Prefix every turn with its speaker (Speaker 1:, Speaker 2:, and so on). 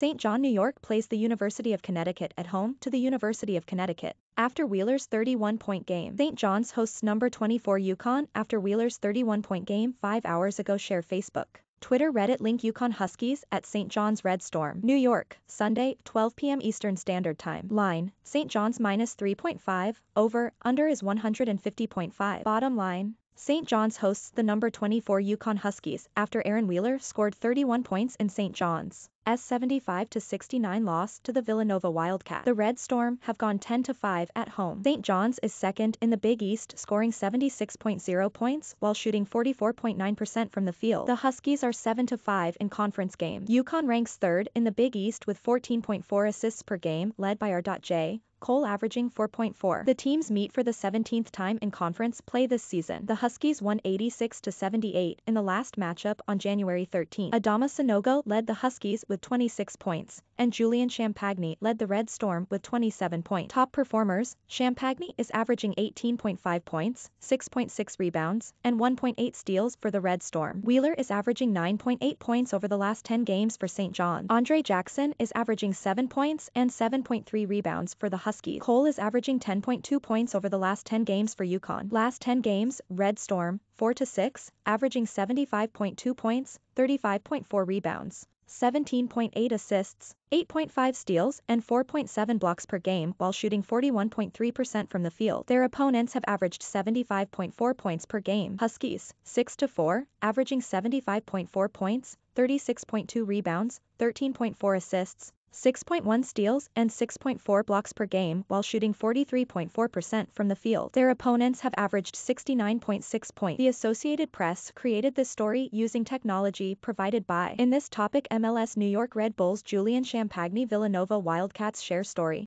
Speaker 1: St. John, New York plays the University of Connecticut at home to the University of Connecticut. After Wheeler's 31-point game, St. John's hosts number 24 UConn after Wheeler's 31-point game 5 hours ago share Facebook. Twitter Reddit link UConn Huskies at St. John's Red Storm. New York, Sunday, 12 p.m. Eastern Standard Time. Line, St. John's minus 3.5, over, under is 150.5. Bottom line, St. John's hosts the number 24 UConn Huskies after Aaron Wheeler scored 31 points in St. John's. S 75-69 loss to the Villanova Wildcats. The Red Storm have gone 10 to 5 at home. St. John's is second in the Big East scoring 76.0 points while shooting 44.9% from the field. The Huskies are 7 to 5 in conference games. UConn ranks third in the Big East with 14.4 assists per game led by R.J. Cole averaging 4.4. The teams meet for the 17th time in conference play this season. The Huskies won 86 to 78 in the last matchup on January 13. Adama Sanogo led the Huskies with 26 points, and Julian Champagnie led the Red Storm with 27 points. Top performers, Champagnie is averaging 18.5 points, 6.6 rebounds, and 1.8 steals for the Red Storm. Wheeler is averaging 9.8 points over the last 10 games for St. John. Andre Jackson is averaging 7 points and 7.3 rebounds for the Huskies. Cole is averaging 10.2 points over the last 10 games for UConn. Last 10 games, Red Storm, 4 to 6, averaging 75.2 points, 35.4 rebounds. 17.8 assists, 8.5 steals, and 4.7 blocks per game while shooting 41.3% from the field. Their opponents have averaged 75.4 points per game. Huskies, 6 to 4, averaging 75.4 points, 36.2 rebounds, 13.4 assists, 6.1 steals and 6.4 blocks per game while shooting 43.4% from the field. Their opponents have averaged 69.6 points. The Associated Press created this story using technology provided by. In this topic MLS New York Red Bulls Julian Champagnie Villanova Wildcats share story.